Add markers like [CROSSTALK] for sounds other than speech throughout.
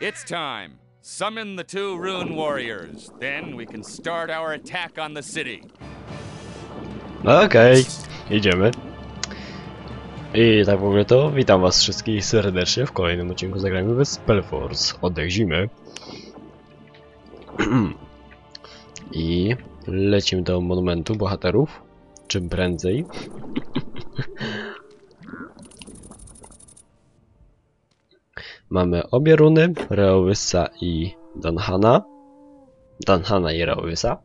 It's time. Summon the two rune warriors. Then we can start our attack on the city. Okej, idziemy. I tak w ogóle to witam was wszystkich serdecznie w kolejnym odcinku Zagrajmy bez Spellforce. Oddech zimy. [CLEARS THROAT] I lecimy do monumentu bohaterów. Czym prędzej. [CLEARS THROAT] Mamy obie runy, Reowysa i Danhana. Danhana i Reowysa.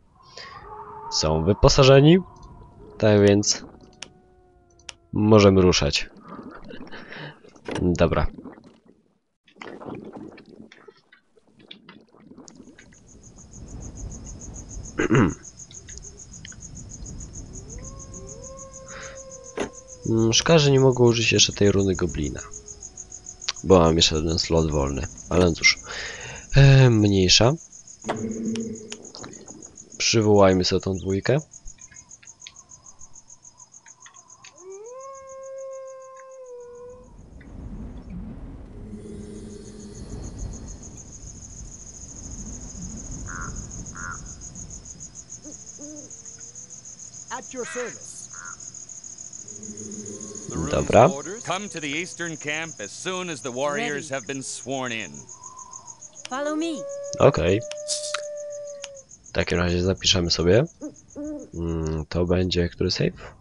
Są wyposażeni, tak więc możemy ruszać. Dobra. [CLEARS THROAT] Mm, Szkoda, że nie mogę użyć jeszcze tej runy goblina. Bo mam jeszcze jeden slot wolny. Ale no cóż. E, mniejsza. Przywołajmy sobie tą dwójkę. Come to the eastern camp as soon as the warriors Ready. have been sworn in. Follow me. Okej. W takim razie zapiszemy sobie. Mm, to będzie który save?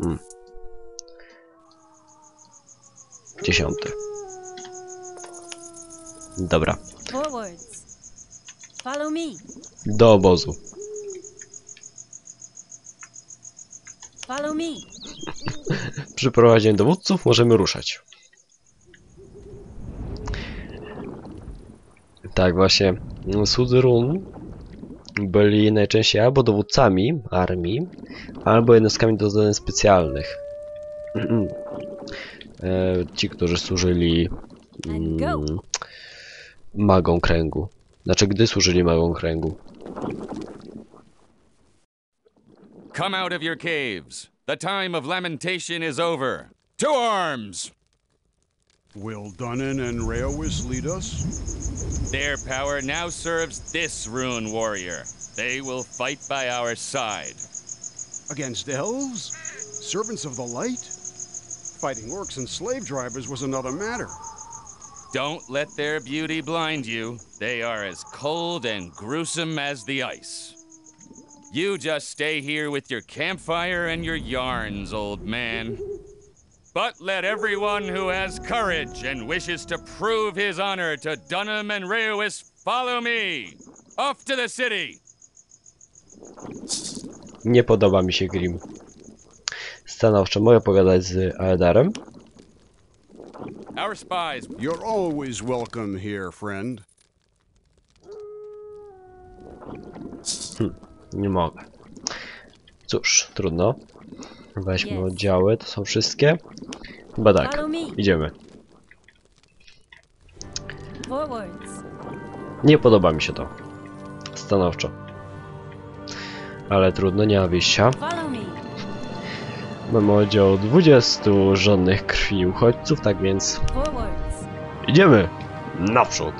Mm. Dziesiąty. Dobra. Follow me. Do obozu. Follow me. Przy prowadzeniu dowódców możemy ruszać. Tak właśnie. Słudzy run byli najczęściej albo dowódcami armii, albo jednostkami do zadań specjalnych. E, Ci, którzy służyli mm, magom kręgu. Znaczy, gdy służyli magom kręgu. Come out of your caves. The time of lamentation is over. To arms! Will Dunnan and Reowis lead us? Their power now serves this rune warrior. They will fight by our side. Against elves? Servants of the light? Fighting orcs and slave drivers was another matter. Don't let their beauty blind you. They are as cold and gruesome as the ice. You just stay here with your campfire and your yarns, old man. But let everyone who has courage and wishes to prove his honor to Dunham and Reus follow me. Off to the city. Nie podoba mi się Grim. Stanowczo mogę pogadać z Aedarem. Our spies You're always welcome here, friend. Hmm. Nie mogę. Cóż, trudno. Weźmy oddziały, to są wszystkie. Chyba tak. Idziemy. Nie podoba mi się to. Stanowczo. Ale trudno, nie ma wyjścia. Mamy oddział 20 żadnych krwi uchodźców, tak więc idziemy naprzód.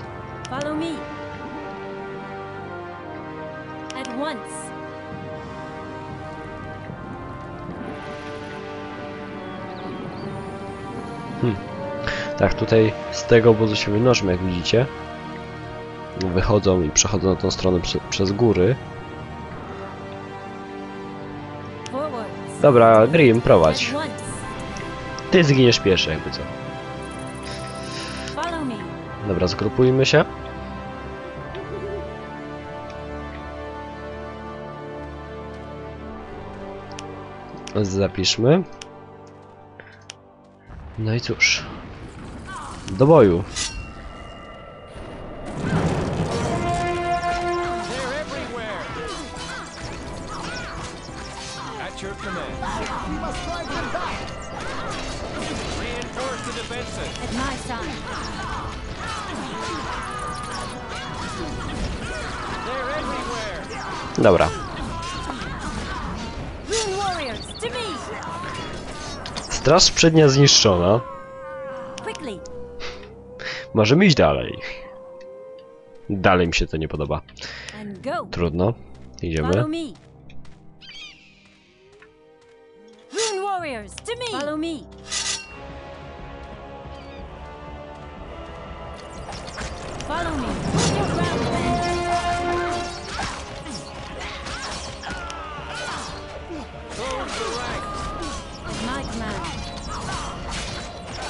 Tak, tutaj z tego obozu się wynoszą, jak widzicie. Wychodzą i przechodzą na tą stronę prze, przez góry. Dobra, Grim, prowadź. Ty zginiesz pierwszy, jakby co. Dobra, zgrupujmy się. Zapiszmy. No i cóż. Do boju. Dobra. Straż przednia zniszczona. Możemy iść dalej. Dalej mi się to nie podoba. Trudno. Idziemy.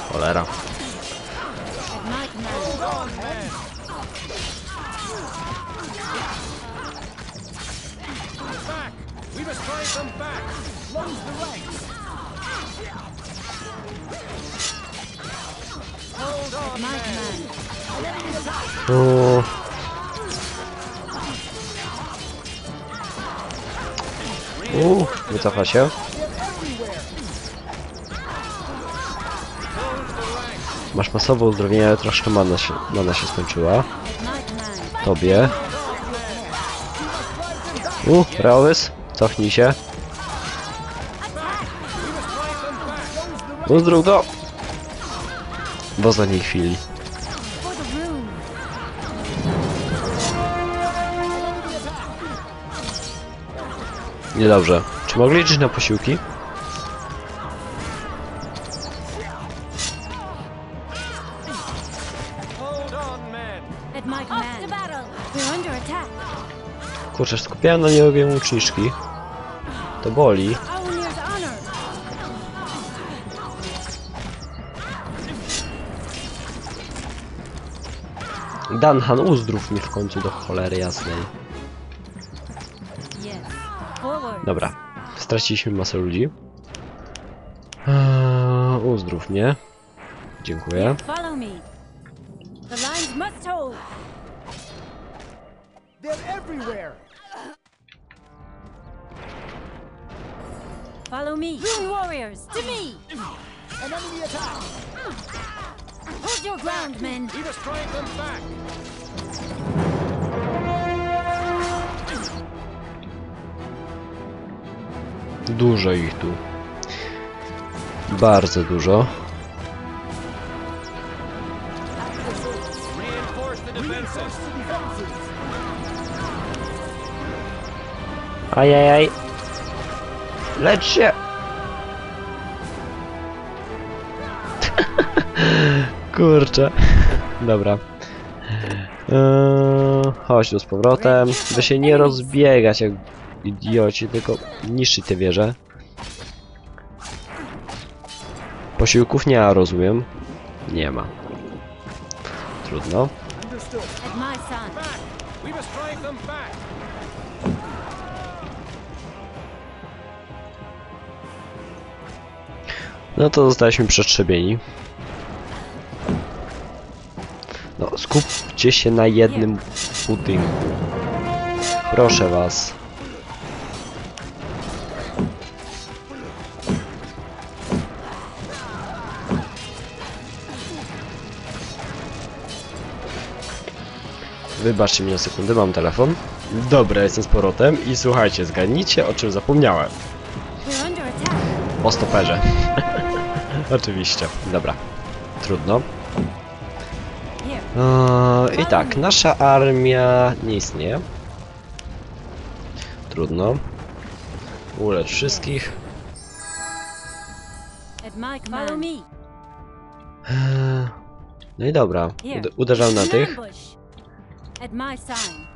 Follow Close the ranks! Hold on, my men! command. An enemy attack! O. U, wycofa się. Masz masowe uzdrowienie, ale troszkę mana się, mana się skończyła. Tobie. U, Reowys, cofnij się. Uzdrów go! W ostatniej chwili. Niedobrze. Czy mogli liczyć na posiłki? Kurczę, skupiałem na nie obie łuczniczki. To boli. Danhan, uzdrów mnie w końcu do cholery jasnej. Dobra, straciliśmy masę ludzi. Eee, uzdrów mnie. Dziękuję. Dużo ich tu. Bardzo dużo. Ajajaj. Lecz się! [LAUGHS] Kurczę. Dobra. Eee, chodź tu z powrotem. By się nie rozbiegać jak idioci, tylko niszczyć te wieże. Posiłków nie ma, rozumiem. Nie ma. Trudno. No to zostaliśmy przetrzebieni. No, skupcie się na jednym budynku. Proszę was. Wybaczcie mi na sekundę, mam telefon. Dobra, jestem z powrotem i słuchajcie, zgadnijcie o czym zapomniałem. O stoperze. [LAUGHS] Oczywiście. Dobra. Trudno. Eee, I tak, nasza armia nie istnieje. Trudno. Ulecz wszystkich. Eee, No i dobra. Ud uderzam na tych. At my sign.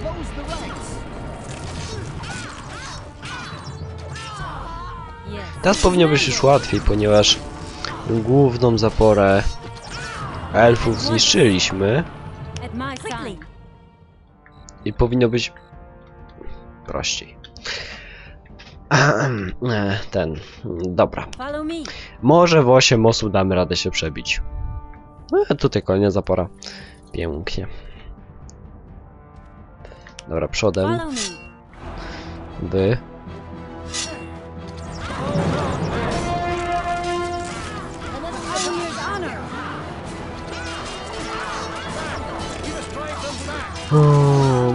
Close the ranks! Yes. Teraz powinno być już łatwiej, ponieważ główną zaporę elfów zniszczyliśmy At my sign. i powinno być prościej. Eee, Ten, dobra. Follow me. Może w 8 osób damy radę się przebić. No, tutaj kolejna zapora. Pięknie. Dobra, przodem. Wy.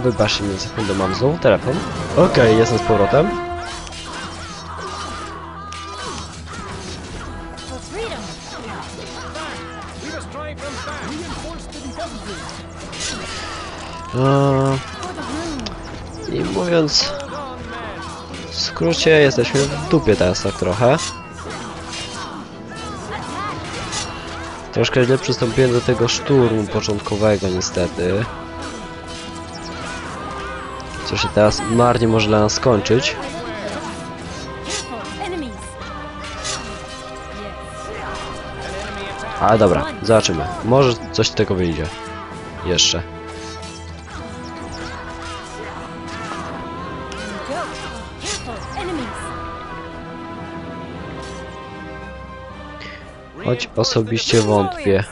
Wybaczcie mi na sekundę, mam znowu telefon. Okej, jestem z powrotem. Eee. I mówiąc w skrócie, jesteśmy w dupie teraz tak trochę. Troszkę źle przystąpiłem do tego szturmu początkowego niestety. Co się teraz marnie może dla nas skończyć. Ale dobra, zobaczymy. Może coś z tego wyjdzie. Jeszcze. Choć osobiście wątpię.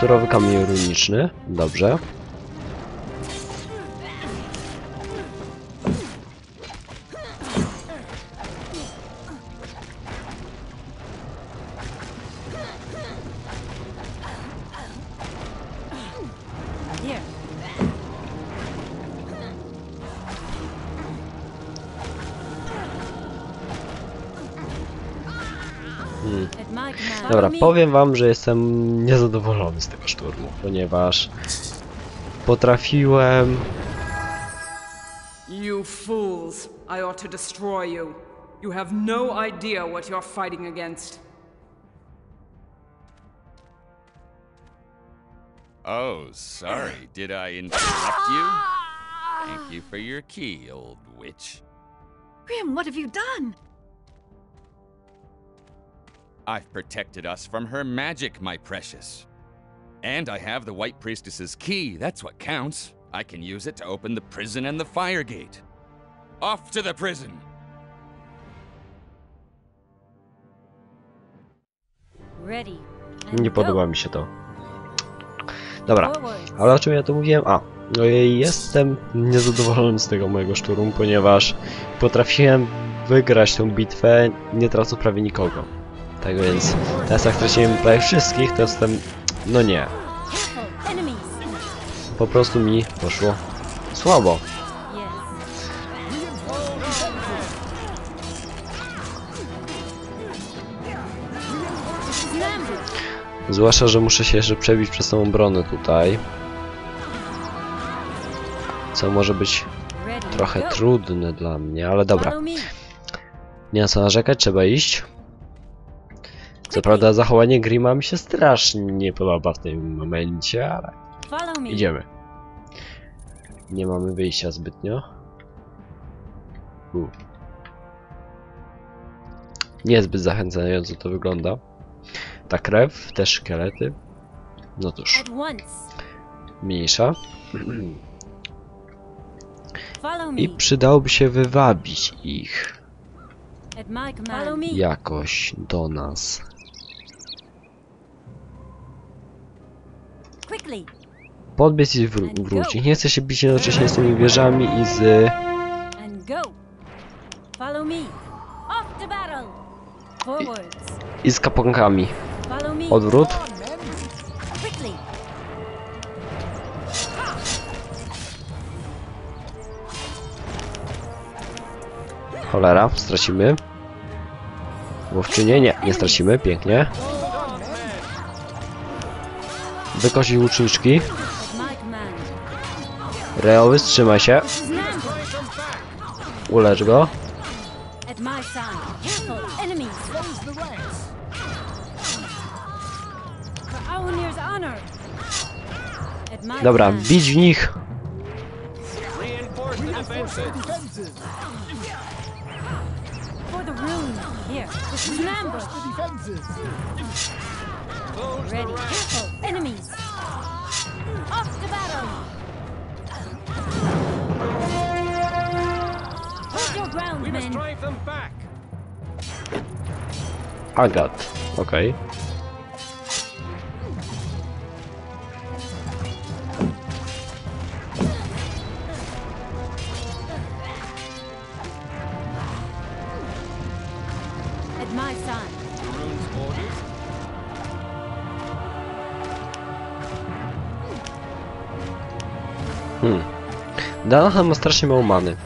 Surowy kamień runiczny. Dobrze. Powiem wam, że jestem niezadowolony z tego szturmu, ponieważ potrafiłem You fools! I ought to destroy you. You have no idea what you're fighting against. Oh, sorry. Did I interrupt you? Thank you for your key, old witch. Grim, what have you done? I've protected us from her magic, my precious. And I have the White Priestess's key, that's what counts. I can use it to open the prison and the fire gate. Off to the prison! Ready. Nie podoba mi się to. Dobra, ale o czym ja tu mówiłem? A, no jestem niezadowolony z tego mojego szturmu, ponieważ potrafiłem wygrać tę bitwę, nie tracąc prawie nikogo. Tak więc, teraz jak straciłem prawie wszystkich, to jestem... no nie. Po prostu mi poszło słabo. Zwłaszcza, że muszę się jeszcze przebić przez tą obronę tutaj. Co może być trochę trudne dla mnie, ale dobra. Nie ma co narzekać, trzeba iść. Co prawda zachowanie Grima mi się strasznie nie podoba w tym momencie, ale idziemy. Nie mamy wyjścia zbytnio. U. Niezbyt zachęcająco to wygląda. Ta krew, te szkielety. No cóż, mniejsza. I przydałoby się wywabić ich jakoś do nas. Podbiec i wró- wrócić. Nie chcę się bić jednocześnie z tymi wieżami i z... Forwards. i z kaponkami. Odwrót. Cholera, stracimy. Łowczynie? Nie, nie stracimy, pięknie. The ranks. For Aunir's honor. At my Dobra, bić w nich. Reinforce the drive them back. Agat. Okej. At my side. Rune's orders? Hmm. Danahan ma strasznie mało many.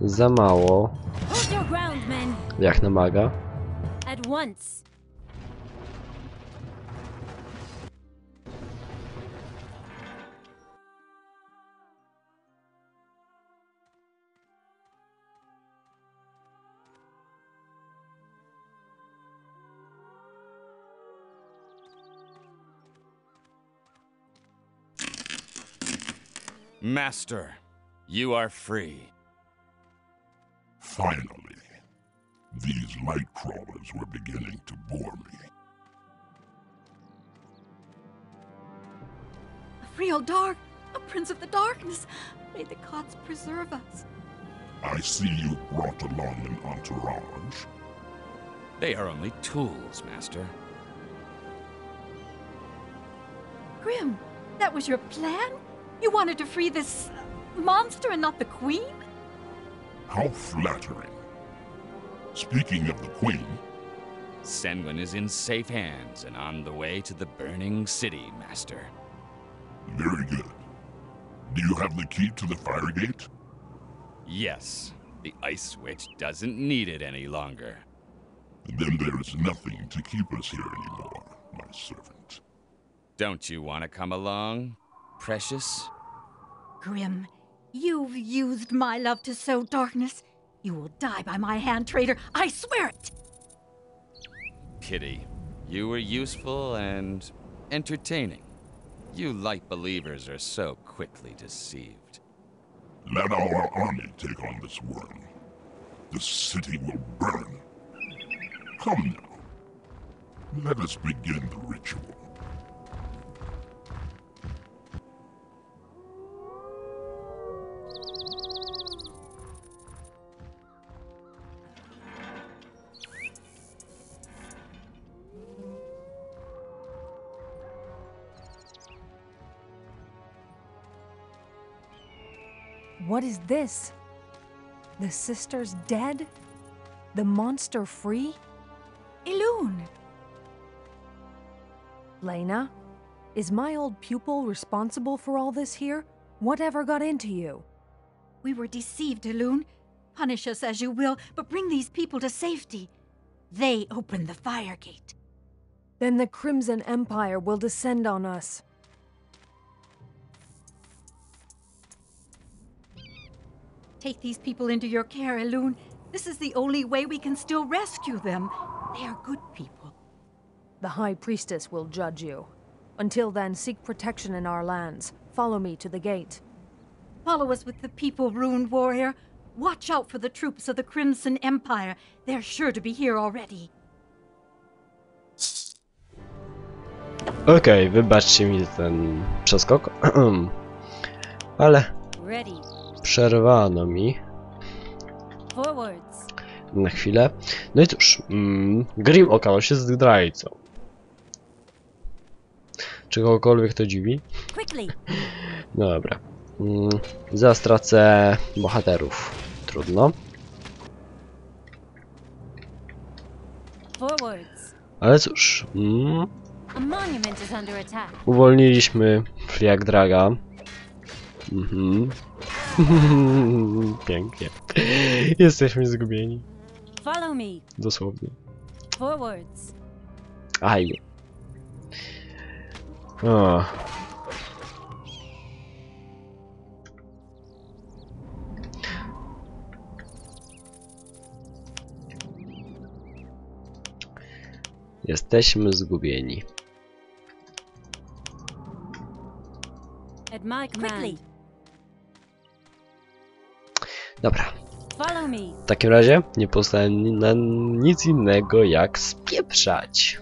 Yes. Za mało, Hold your ground, men. jak na maga. At once. Master, you are free. Finally, these light crawlers were beginning to bore me. A real dark, a prince of the darkness. May the gods preserve us. I see you brought along an entourage. They are only tools, Master. Grim, that was your plan? You wanted to free this monster and not the queen? How flattering. Speaking of the Queen, Senwin is in safe hands and on the way to the burning city, Master. very good. Do you have the key to the fire gate? Yes, the Ice Witch doesn't need it any longer. Then there is nothing to keep us here anymore, my servant. Don't you want to come along, precious? Grim, you've used my love to sow darkness. You will die by my hand, traitor. I swear it. Kitty, you were useful and entertaining. You light believers are so quickly deceived. Let our army take on this worm. The city will burn. Come now. Let us begin the ritual. What is this? The sisters dead? The monster free? Elune, Lena? Is my old pupil responsible for all this here? Whatever got into you? we were deceived, Elune. Punish us as you will, but bring these people to safety. They opened the fire gate. Then the Crimson Empire will descend on us. Take these people into your care, Elune. This is the only way we can still rescue them. They are good people. The High Priestess will judge you. Until then, seek protection in our lands. Follow me to the gate. Follow us with the people, ruined warrior. Watch out for the troops of the Crimson Empire. They're sure to be here already. Okej, wybaczcie mi ten przeskok. [CLEARS THROAT] Ale Ready. Przerwano mi na chwilę. No i cóż, mm, Grim okazał się zdrajcą. Czy kogokolwiek to dziwi? No dobra. Mm, bohaterów. Trudno. Ale cóż, mm, uwolniliśmy Fliag Draga. Mhm. [LAUGHS] Pięknie. Jesteśmy zgubieni. Follow me. Dosłownie. Forwards. Aj. O. Jesteśmy zgubieni. At my command. Quickly. Dobra. W takim razie nie pozostaje ni- na nic innego jak spieprzać.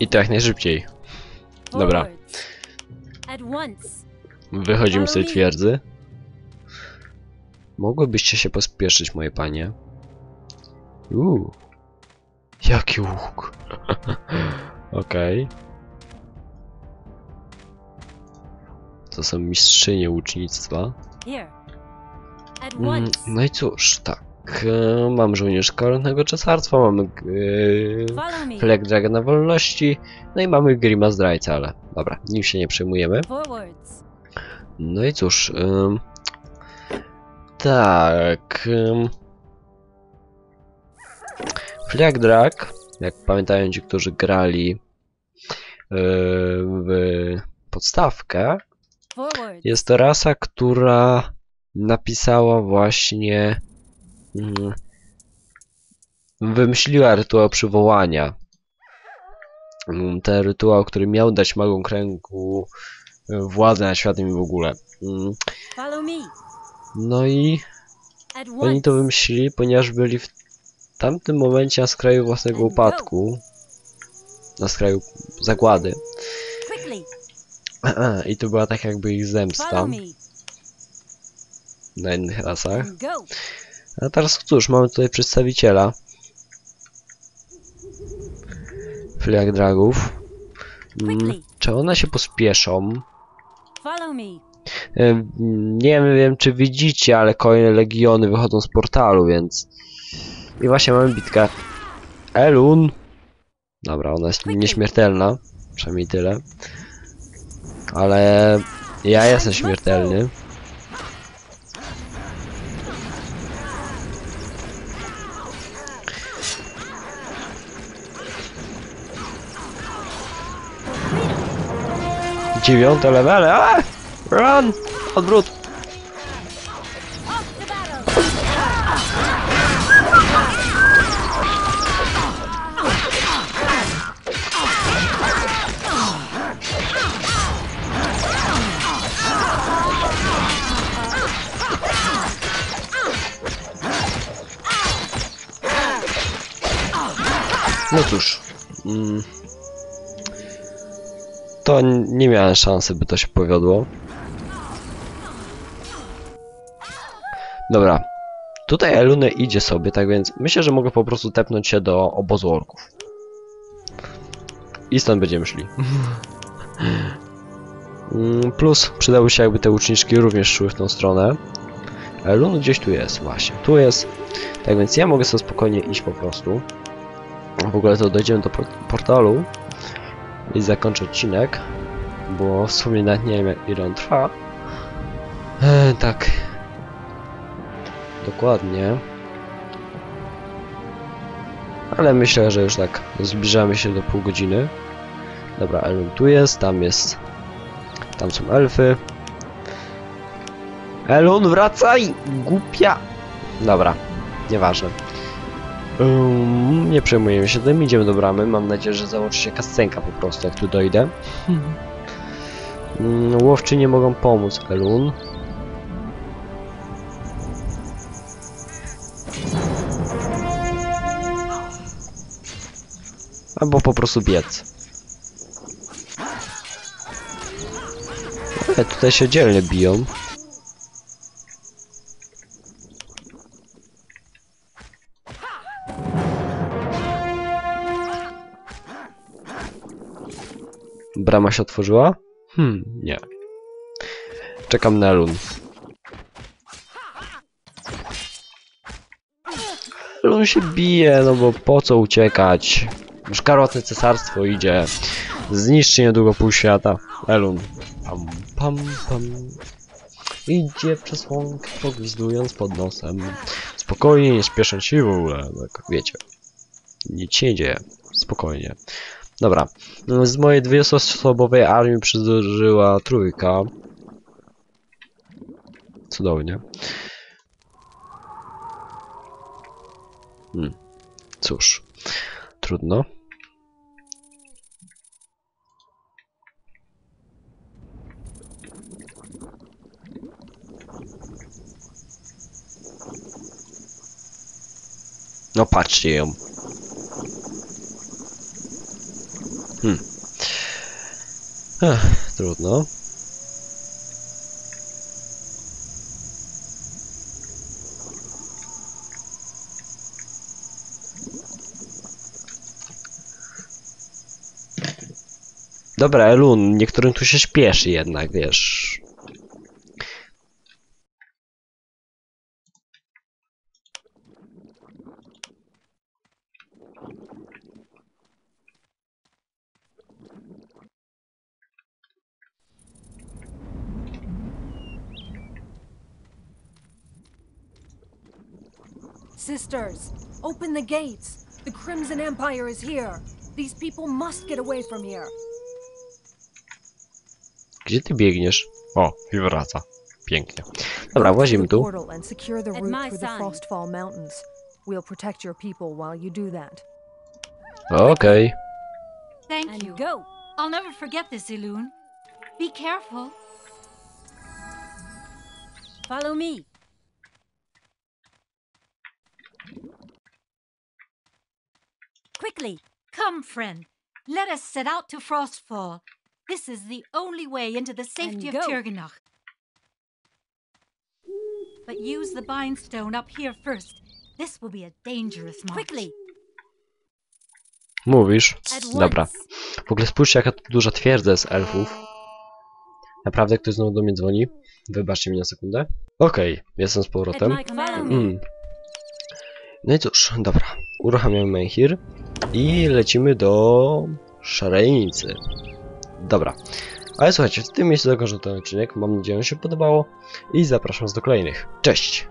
I to jak najszybciej. Dobra. Wychodzimy z tej twierdzy. Mogłybyście się pospieszyć, moje panie. Uuu. Jaki łuk. [LAUGHS] Okej. To są mistrzynie łucznictwa. Mm. No i cóż, tak. e, Mamy żołnierz koronnego cesarstwa, mamy yy. Flag Dragona Wolności, no i mamy Grima Zdrajca, ale dobra, nim się nie przejmujemy. No i cóż, ym, tak. Ym, Flag Drag, jak pamiętają ci, którzy grali yy, w podstawkę. Jest to rasa, która napisała właśnie. mm, Wymyśliła rytuał przywołania. Mm, Ten rytuał, który miał dać magom kręgu władzę nad światem i w ogóle. Mm. No i oni to wymyślili, ponieważ byli w tamtym momencie na skraju własnego go. upadku. Na skraju zagłady. [CLEARS THROAT] I to była tak jakby ich zemsta na innych rasach. A teraz cóż, mamy tutaj przedstawiciela Flag Dragów. Mm. Czy one się pospieszą? Nie wiem, czy widzicie, ale kolejne legiony wychodzą z portalu, więc... I właśnie mamy bitkę. Elun! Dobra, ona jest nieśmiertelna. Przynajmniej tyle. Ale... Ja jestem śmiertelny. Dziewiąte levele, a! Run! Odwrót! To nie miałem szansy, by to się powiodło. Dobra. Tutaj Elune idzie sobie, tak więc myślę, że mogę po prostu tepnąć się do obozu orków. I stąd będziemy szli. Mm, Plus przydały się jakby te łuczniczki również szły w tą stronę. Elun gdzieś tu jest, właśnie. Tu jest. Tak więc ja mogę sobie spokojnie iść po prostu. W ogóle to dojdziemy do por- portalu i zakończę odcinek, bo w sumie nawet nie wiem ile on trwa. E, tak. Dokładnie. Ale myślę, że już tak zbliżamy się do pół godziny. Dobra, Elm tu jest, tam jest... Tam są elfy. Elun, wracaj! Głupia! Dobra, nieważne. Um, nie przejmujemy się tym, idziemy do bramy. Mam nadzieję, że załączy się kascenka po prostu, jak tu dojdę. Mm, łowczy nie mogą pomóc, Elun. Albo po prostu biec. Ale tutaj się dzielnie biją. Brama się otworzyła? Hmm, nie. Czekam na Lun. Lun się bije, no bo po co uciekać? Szkarłatne cesarstwo idzie. Zniszczy niedługo pół świata. Elun. Pam, pam, pam. Idzie przez łąkę, pogwizdując pod nosem. Spokojnie, nie spiesząc się w ogóle. Tak, wiecie. Nic się nie dzieje. Spokojnie. Dobra. Z mojej dwuosobowej armii przydłużyła trójka. Cudownie. Hmm. Cóż. Trudno. No patrzcie ją. Ech, trudno. Dobra, Elun, niektórym tu się śpieszy jednak, wiesz. Sisters, open the gates. The Crimson Empire is here. These people must get away from here. Gdzie ty biegniesz? O, i wraca. Pięknie. Dobra, Go włazimy through tu. the portal and secure the At route my through the sign. Frostfall Mountains. We'll protect your people while you do that. Okej. Thank And you. go. I'll never forget this, Elune. Be careful. Follow me. Quickly. Come, friend. Let us set out to Frostfall. This is the only way into the safety of go. Tirganach. But use the bindstone up here first. This will be a dangerous march. Quickly. Mówisz. Dobra. W ogóle spójrzcie jaka tu duża twierdza jest elfów. Naprawdę ktoś znowu do mnie dzwoni? Wybaczcie mi na sekundę. Okej, jestem z powrotem. Mm. No i cóż, dobra. Uruchamiamy Menhir i lecimy do Szarejnicy. Dobra. Ale słuchajcie, w tym miejscu zakończę ten odcinek. Mam nadzieję, że się podobało i zapraszam do kolejnych. Cześć!